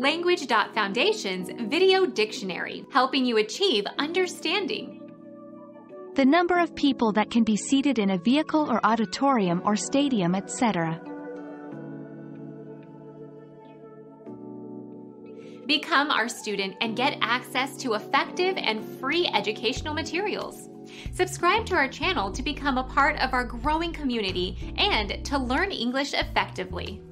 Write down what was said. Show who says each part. Speaker 1: Language.Foundation's Video Dictionary, helping you achieve understanding.
Speaker 2: The number of people that can be seated in a vehicle or auditorium or stadium, etc.
Speaker 1: Become our student and get access to effective and free educational materials. Subscribe to our channel to become a part of our growing community and to learn English effectively.